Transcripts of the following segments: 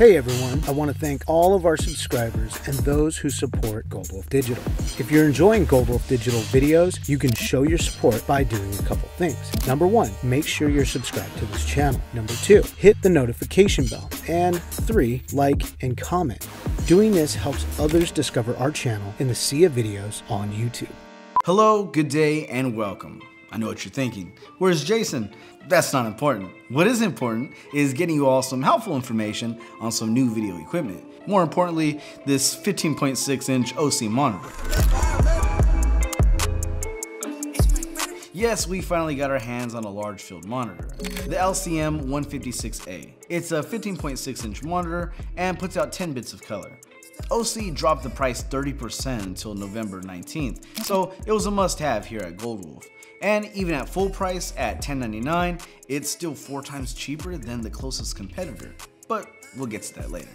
Hey everyone, I want to thank all of our subscribers and those who support Goldwulf Digital. If you're enjoying Goldwulf Digital videos, you can show your support by doing a couple things. Number one, make sure you're subscribed to this channel. Number two, hit the notification bell. And three, like and comment. Doing this helps others discover our channel in the sea of videos on YouTube. Hello, good day, and welcome. I know what you're thinking. Where's Jason? That's not important. What is important is getting you all some helpful information on some new video equipment. More importantly, this 15.6 inch OSEE monitor. Yes, we finally got our hands on a large field monitor, the LCM 156A. It's a 15.6 inch monitor and puts out 10 bits of color. OSEE dropped the price 30% until November 19th, so it was a must have here at Goldwulf. And even at full price at $10.99, it's still four times cheaper than the closest competitor. But we'll get to that later.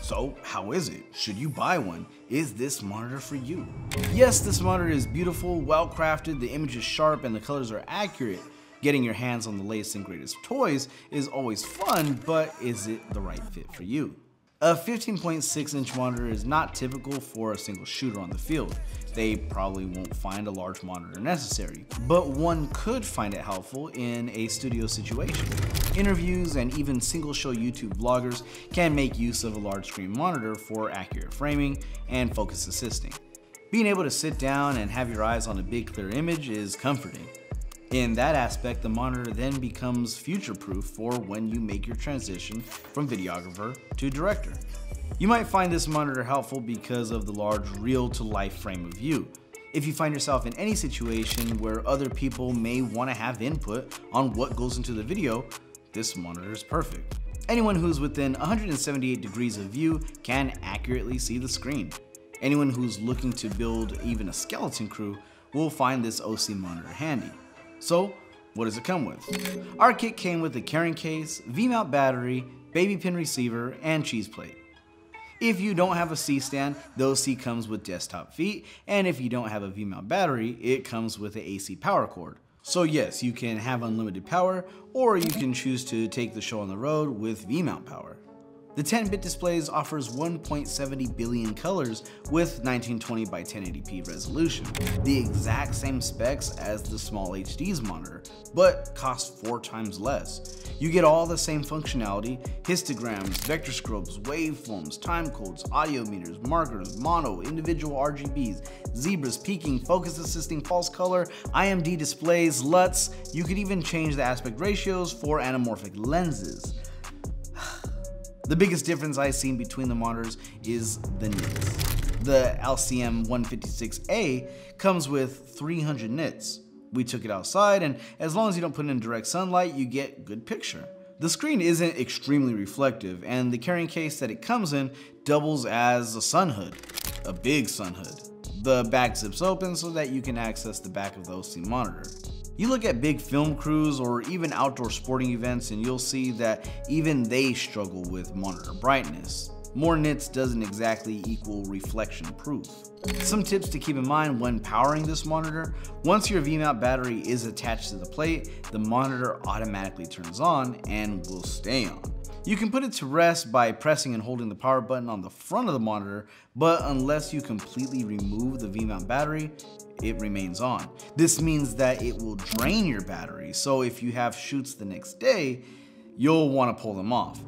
So, how is it? Should you buy one? Is this monitor for you? Yes, this monitor is beautiful, well crafted, the image is sharp, and the colors are accurate. Getting your hands on the latest and greatest toys is always fun, but is it the right fit for you? A 15.6 inch monitor is not typical for a single shooter on the field. They probably won't find a large monitor necessary, but one could find it helpful in a studio situation. Interviews and even single show YouTube vloggers can make use of a large screen monitor for accurate framing and focus assisting. Being able to sit down and have your eyes on a big clear image is comforting. In that aspect, the monitor then becomes future-proof for when you make your transition from videographer to director. You might find this monitor helpful because of the large real-to-life frame of view. If you find yourself in any situation where other people may want to have input on what goes into the video, this monitor is perfect. Anyone who's within 178 degrees of view can accurately see the screen. Anyone who's looking to build even a skeleton crew will find this OSEE monitor handy. So, what does it come with? Our kit came with a carrying case, V-mount battery, baby pin receiver, and cheese plate. If you don't have a C-stand, the C comes with desktop feet, and if you don't have a V-mount battery, it comes with an AC power cord. So yes, you can have unlimited power, or you can choose to take the show on the road with V-mount power. The 10-bit displays offers 1.70 billion colors with 1920 by 1080p resolution, the exact same specs as the SmallHD's monitor, but costs 4 times less. You get all the same functionality, histograms, vector scopes, waveforms, time codes, audio meters, markers, mono, individual RGBs, zebras, peaking, focus assisting, false color, IMD displays, LUTs, you could even change the aspect ratios for anamorphic lenses. The biggest difference I've seen between the monitors is the nits. The LCM 156A comes with 300 nits. We took it outside and as long as you don't put it in direct sunlight, you get good picture. The screen isn't extremely reflective and the carrying case that it comes in doubles as a sun hood, a big sun hood. The back zips open so that you can access the back of the OSEE monitor. You look at big film crews or even outdoor sporting events and you'll see that even they struggle with monitor brightness. More nits doesn't exactly equal reflection proof. Some tips to keep in mind when powering this monitor, once your V-mount battery is attached to the plate, the monitor automatically turns on and will stay on. You can put it to rest by pressing and holding the power button on the front of the monitor, but unless you completely remove the V-mount battery, it remains on. This means that it will drain your battery, so if you have shoots the next day, you'll want to pull them off.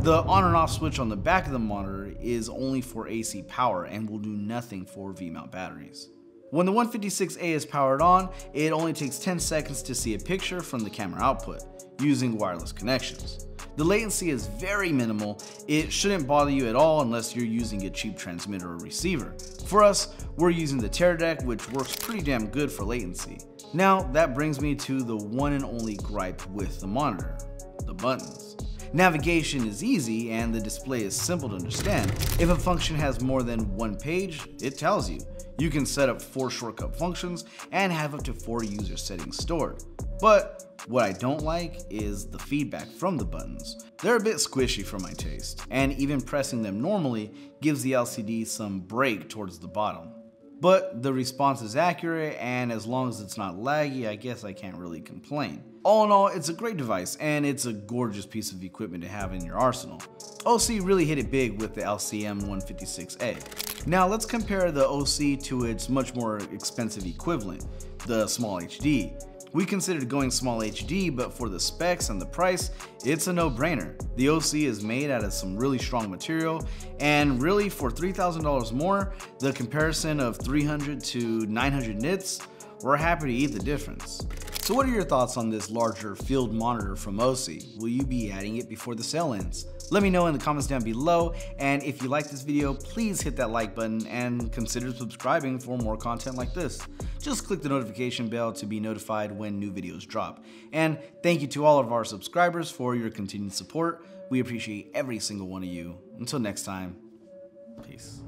The on and off switch on the back of the monitor is only for AC power and will do nothing for V-mount batteries. When the 156A is powered on, it only takes 10 seconds to see a picture from the camera output, using wireless connections. The latency is very minimal, it shouldn't bother you at all unless you're using a cheap transmitter or receiver. For us, we're using the Teradek which works pretty damn good for latency. Now that brings me to the one and only gripe with the monitor, the buttons. Navigation is easy and the display is simple to understand. If a function has more than one page, it tells you. You can set up four shortcut functions and have up to four user settings stored. But what I don't like is the feedback from the buttons. They're a bit squishy for my taste, and even pressing them normally gives the LCD some break towards the bottom. but the response is accurate and as long as it's not laggy, I guess I can't really complain. All in all, it's a great device and it's a gorgeous piece of equipment to have in your arsenal. OSEE really hit it big with the LCM156A. Now let's compare the OSEE to its much more expensive equivalent, the SmallHD. We considered going SmallHD, but for the specs and the price, it's a no-brainer. The OSEE is made out of some really strong material, and really for $3,000 more, the comparison of 300 to 900 nits, we're happy to eat the difference. So what are your thoughts on this larger field monitor from OSEE? Will you be adding it before the sale ends? Let me know in the comments down below, and if you like this video, please hit that like button and consider subscribing for more content like this. Just click the notification bell to be notified when new videos drop. And thank you to all of our subscribers for your continued support. We appreciate every single one of you. Until next time, peace.